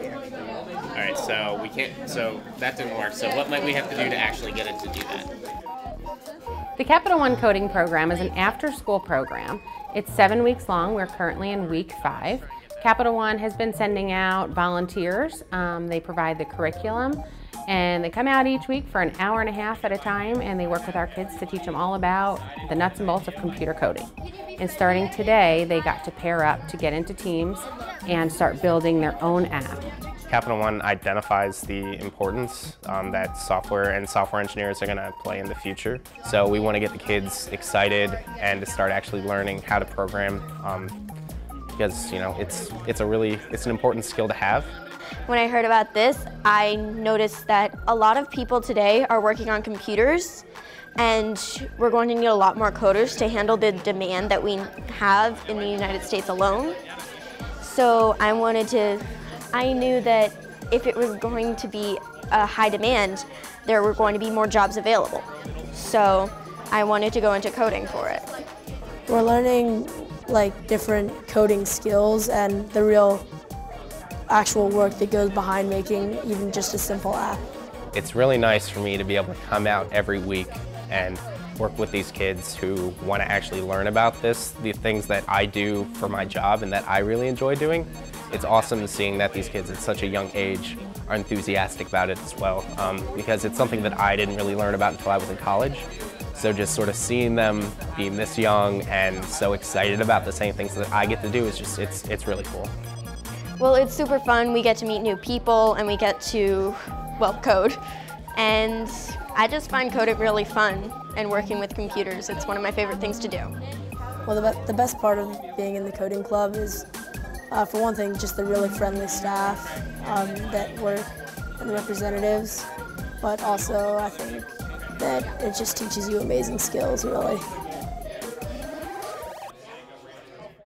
All right, so we can't, so that didn't work. So what might we have to do to actually get it to do that? The Capital One Coding Program is an after-school program. It's seven weeks long. We're currently in week five. Capital One has been sending out volunteers. Um, they provide the curriculum and they come out each week for an hour and a half at a time and they work with our kids to teach them all about the nuts and bolts of computer coding. And starting today, they got to pair up to get into teams and start building their own app. Capital One identifies the importance um, that software and software engineers are going to play in the future. So we want to get the kids excited and to start actually learning how to program um, because you know it's it's a really it's an important skill to have. When I heard about this, I noticed that a lot of people today are working on computers and we're going to need a lot more coders to handle the demand that we have in the United States alone. So I wanted to, I knew that if it was going to be a high demand, there were going to be more jobs available. So I wanted to go into coding for it. We're learning like different coding skills and the real actual work that goes behind making even just a simple app. It's really nice for me to be able to come out every week and work with these kids who want to actually learn about this, the things that I do for my job and that I really enjoy doing. It's awesome seeing that these kids at such a young age are enthusiastic about it as well um, because it's something that I didn't really learn about until I was in college. So just sort of seeing them being this young and so excited about the same things that I get to do is just, it's, it's really cool. Well, it's super fun. We get to meet new people and we get to, well, code. And I just find coding really fun and working with computers. It's one of my favorite things to do. Well, the, be the best part of being in the coding club is, uh, for one thing, just the really friendly staff um, that work and the representatives. But also, I think that it just teaches you amazing skills, really.